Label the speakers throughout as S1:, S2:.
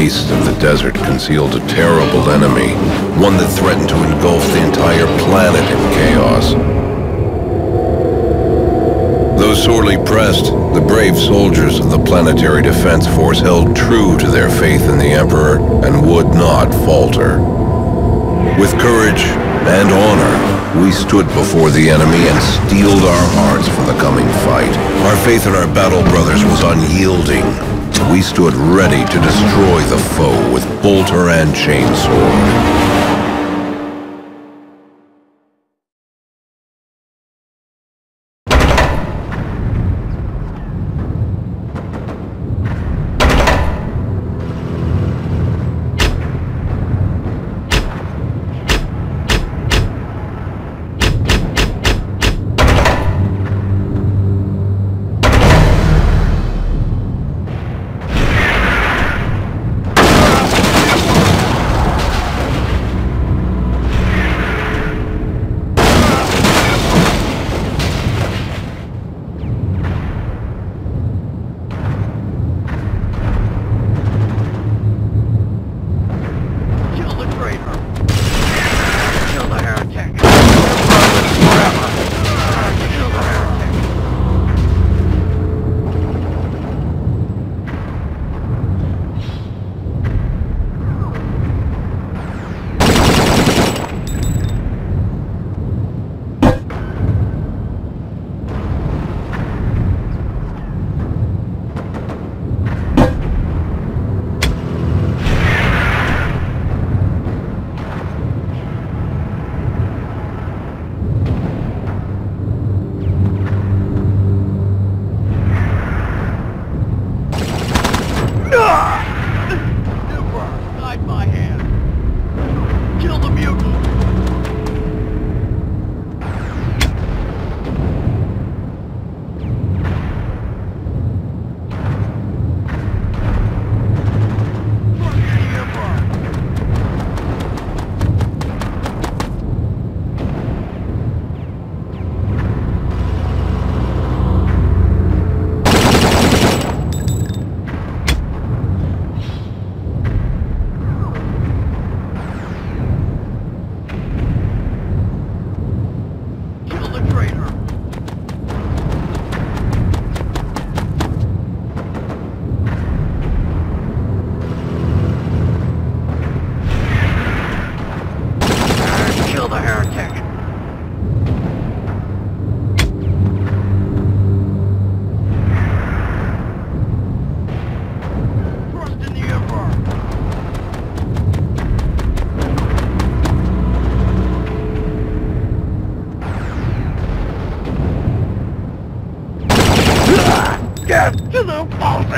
S1: waste of the desert concealed a terrible enemy, one that threatened to engulf the entire planet in chaos. Though sorely pressed, the brave soldiers of the Planetary Defense Force held true to their faith in the Emperor and would not falter. With courage and honor, we stood before the enemy and steeled our hearts for the coming fight. Our faith in our battle brothers was unyielding. We stood ready to destroy the foe with bolter and chainsword.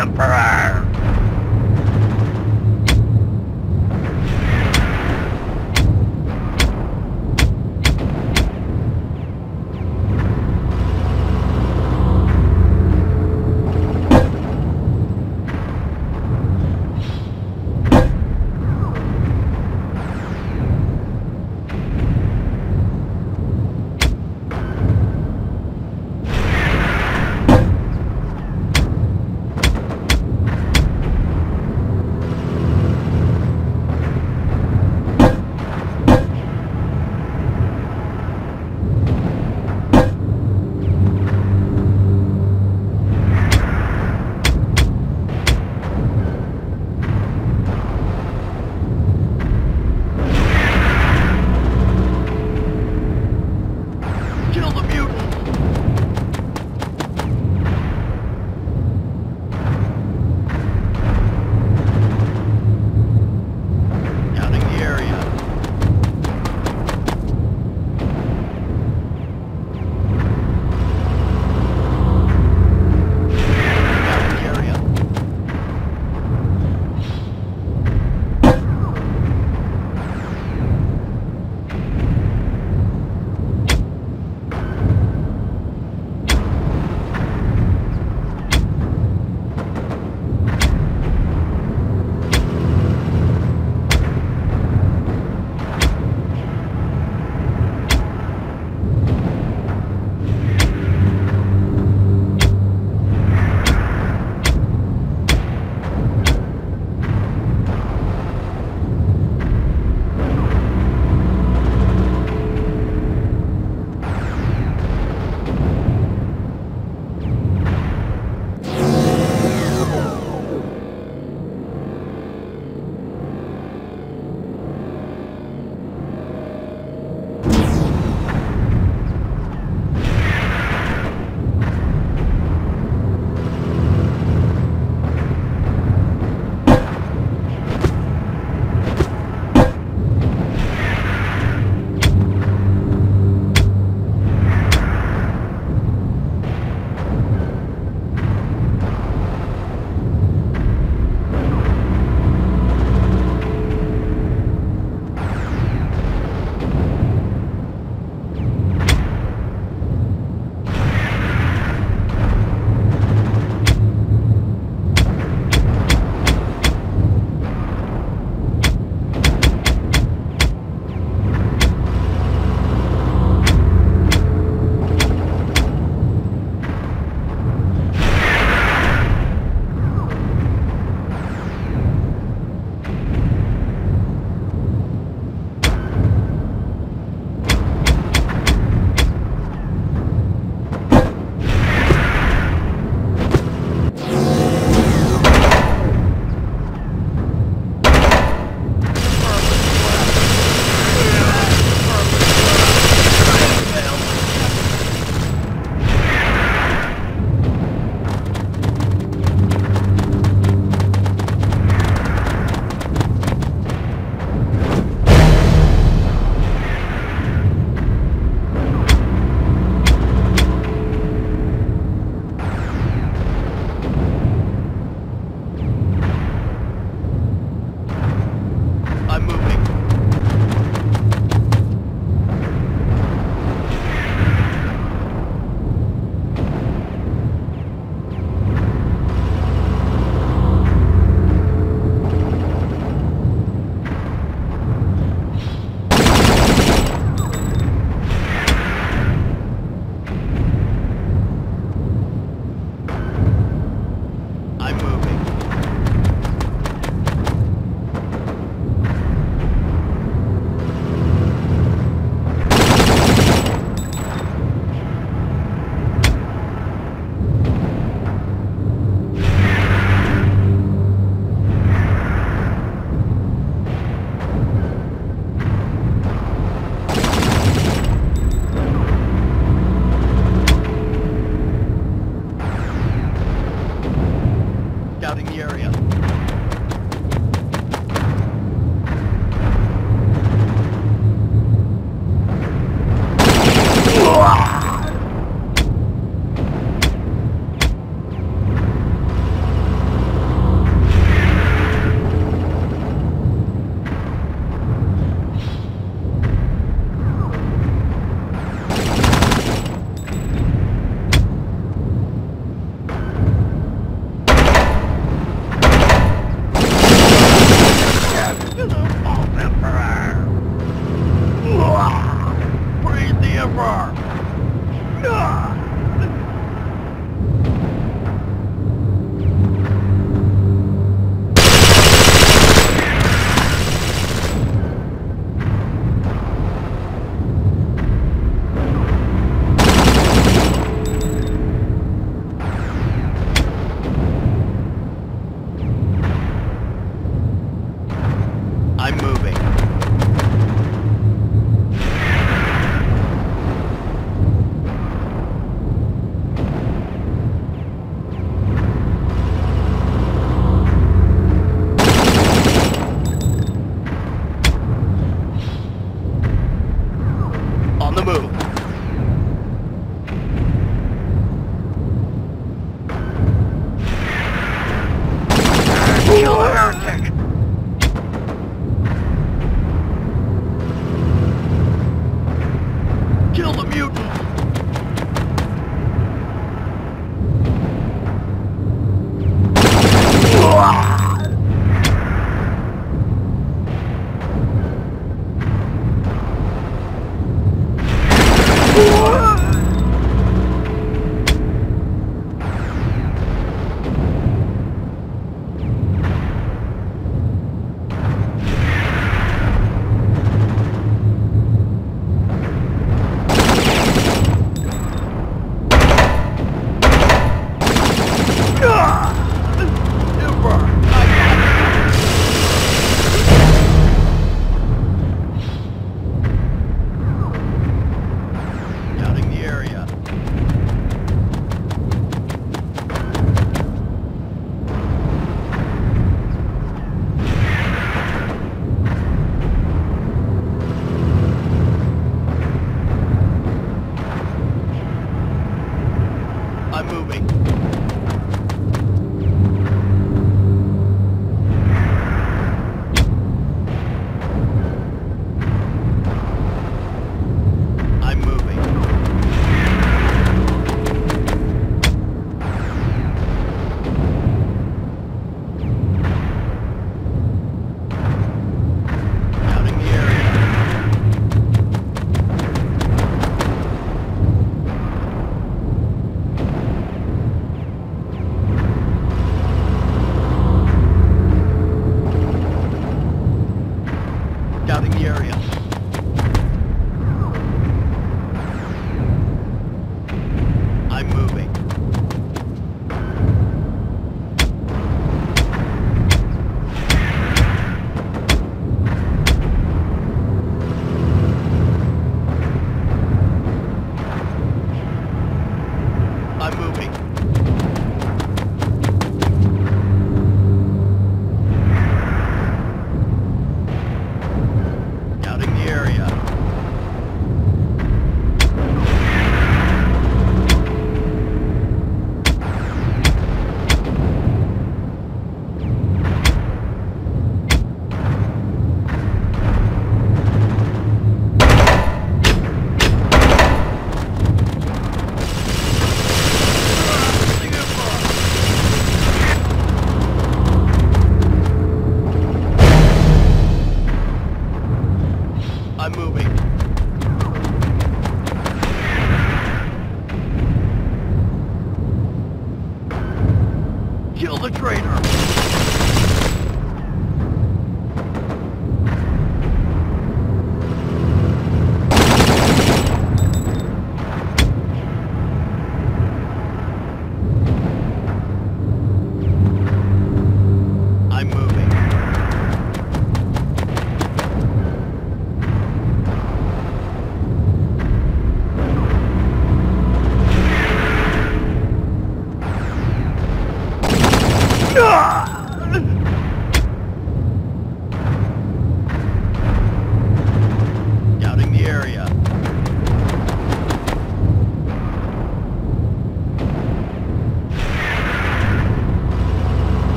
S2: Emperor!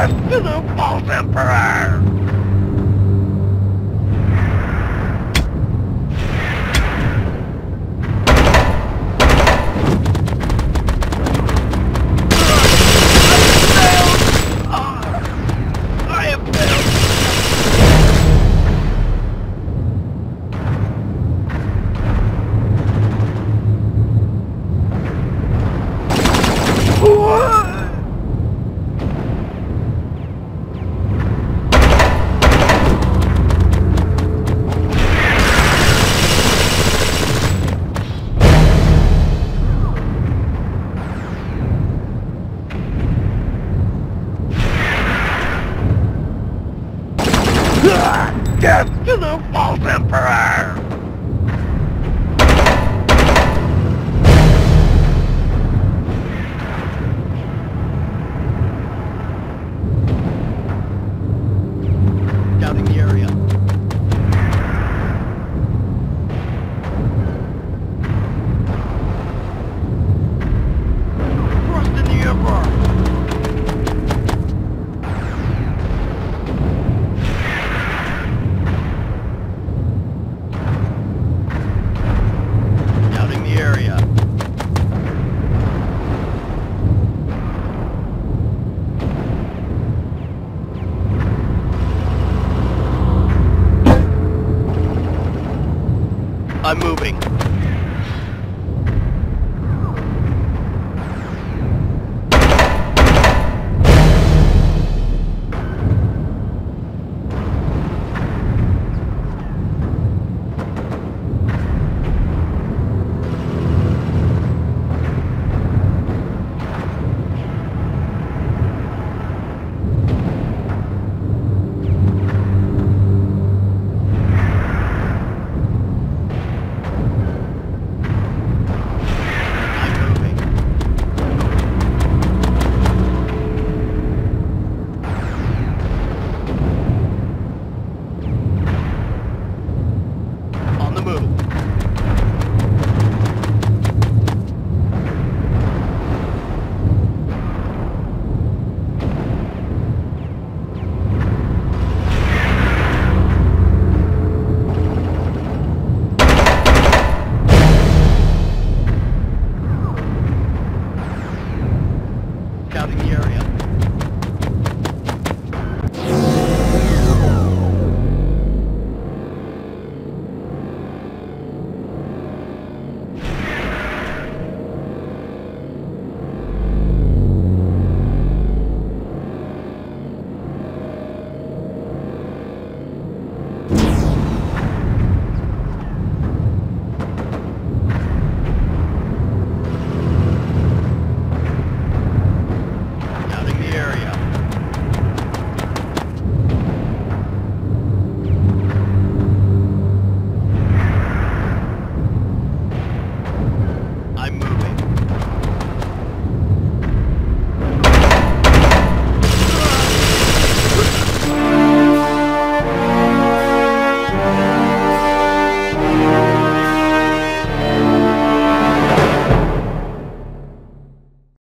S2: Death to the false Emperor!